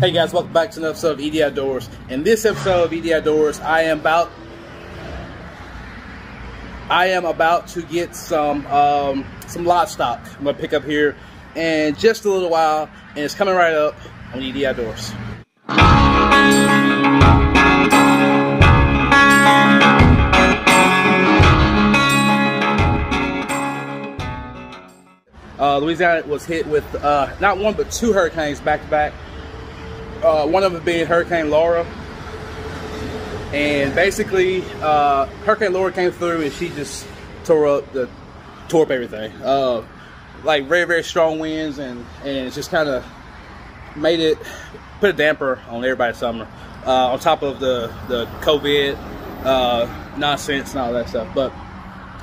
Hey guys, welcome back to another episode of ED Outdoors. In this episode of ED Outdoors, I am about I am about to get some um, some livestock. I'm gonna pick up here in just a little while, and it's coming right up on ED Outdoors. Uh, Louisiana was hit with uh, not one but two hurricanes back to back. Uh, one of them being Hurricane Laura, and basically uh, Hurricane Laura came through and she just tore up the tore up everything. Uh, like very very strong winds and and just kind of made it put a damper on everybody's summer. Uh, on top of the the COVID uh, nonsense and all that stuff, but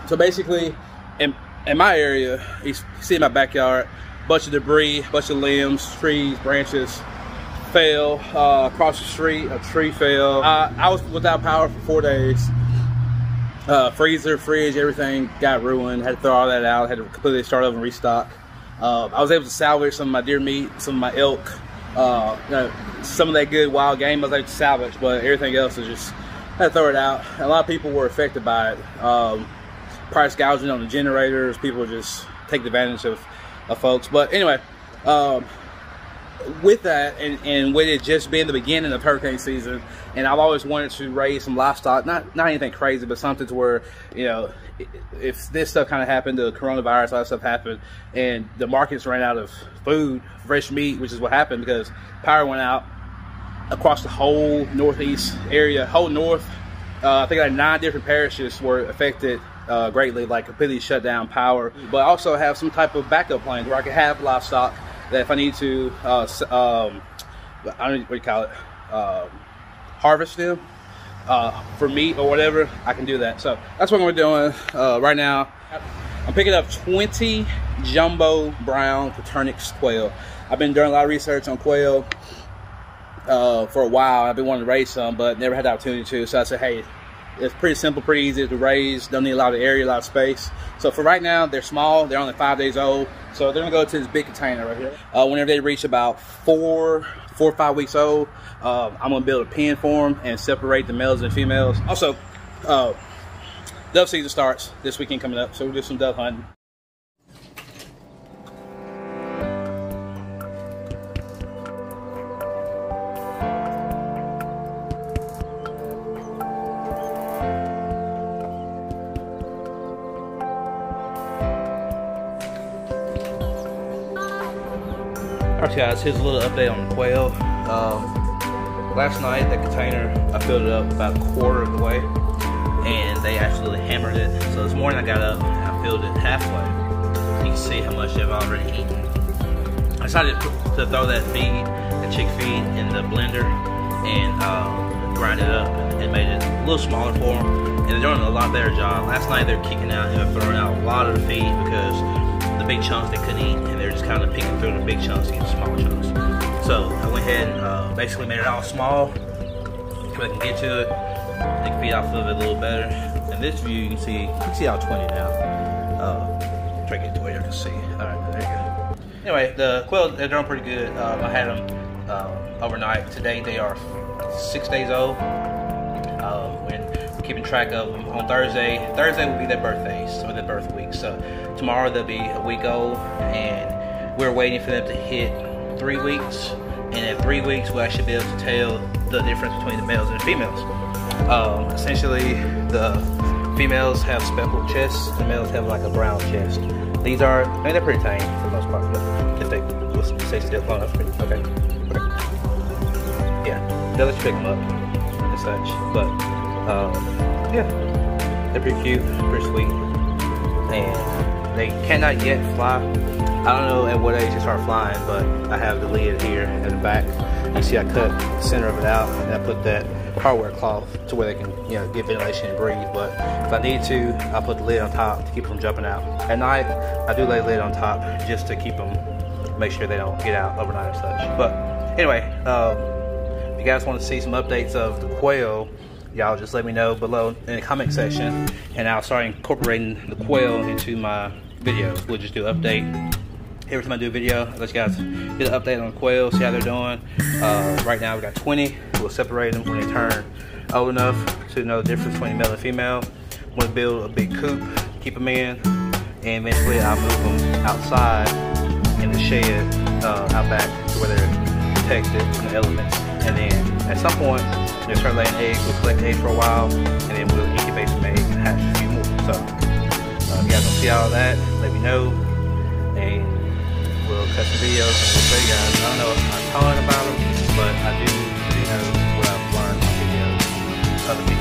so basically, in in my area, you see in my backyard, bunch of debris, bunch of limbs, trees, branches fell uh, across the street. A tree fell. Uh, I was without power for four days. Uh, freezer, fridge, everything got ruined. Had to throw all that out. Had to completely start over and restock. Uh, I was able to salvage some of my deer meat, some of my elk, uh, you know, some of that good wild game I was able to salvage, but everything else was just had to throw it out. A lot of people were affected by it. Um, price gouging on the generators. People just take advantage of, of folks. But anyway, um, with that, and, and with it just being the beginning of hurricane season, and I've always wanted to raise some livestock, not not anything crazy, but something to where, you know, if this stuff kind of happened, the coronavirus, all that stuff happened, and the markets ran out of food, fresh meat, which is what happened because power went out across the whole northeast area, whole north. Uh, I think like nine different parishes were affected uh, greatly, like completely shut down power, but also have some type of backup plan where I could have livestock that if I need to, uh, um, I don't know what you call it, um, harvest them uh, for meat or whatever, I can do that. So that's what we're doing uh, right now. I'm picking up 20 jumbo brown Coturnix quail. I've been doing a lot of research on quail uh, for a while. I've been wanting to raise some, but never had the opportunity to. So I said, hey, it's pretty simple, pretty easy to raise. Don't need a lot of area, a lot of space. So for right now, they're small. They're only five days old. So they're gonna go to this big container right here. Uh, whenever they reach about four, four or five weeks old, uh, I'm gonna build a pen for them and separate the males and females. Also, uh, dove season starts this weekend coming up, so we'll do some dove hunting. Alright guys, here's a little update on the quail. Um, last night, the container, I filled it up about a quarter of the way, and they absolutely hammered it. So this morning I got up and I filled it halfway. You can see how much they've already eaten. I decided to throw that feed, the chick feed, in the blender and uh, grind it up and made it a little smaller for them. And they're doing a lot better job. Last night they're kicking out and throwing out a lot of the feed because big chunks they couldn't eat and they're just kind of picking through the big chunks to get the small chunks. So I went ahead and uh, basically made it all small so I can get to it. They can feed off of it a little better. In this view, you can see you can see all 20 now. Uh, try to get to where you can see. All right, there you go. Anyway, the quail they're doing pretty good. Um, I had them uh, overnight. Today they are six days old. Keeping track of them on Thursday. Thursday will be their birthdays or their birth week. So tomorrow they'll be a week old, and we're waiting for them to hit three weeks. And at three weeks, we'll actually be able to tell the difference between the males and the females. Um, essentially, the females have speckled chests, the males have like a brown chest. These are, I mean, they're pretty tame for the most part, if they stay still long enough, okay. okay. Yeah, they'll let you pick them up and such, but um, yeah, they're pretty cute, pretty sweet, and they cannot yet fly. I don't know at what age they start flying, but I have the lid here at the back. You see I cut the center of it out and I put that hardware cloth to where they can, you know, get ventilation and breathe. But if I need to, I put the lid on top to keep them jumping out. At night, I do lay lid on top just to keep them, make sure they don't get out overnight or such. But anyway, um, if you guys want to see some updates of the quail, y'all just let me know below in the comment section and I'll start incorporating the quail into my videos. We'll just do update every time I do a video, I let you guys get an update on quail, see how they're doing. Uh, right now we got 20. We'll separate them when they turn old enough to know the difference between male and female. I'm gonna build a big coop, keep them in, and eventually I'll move them outside in the shed uh, out back to where they're protected from the elements. And then at some point, they start laying eggs. We'll collect eggs for a while, and then we'll incubate some eggs and hatch a few more. So uh, if you guys to see all that, let me know. And we'll cut some videos and we'll show you guys. I don't know a ton about them, but I do, do know what I've learned from videos, other people,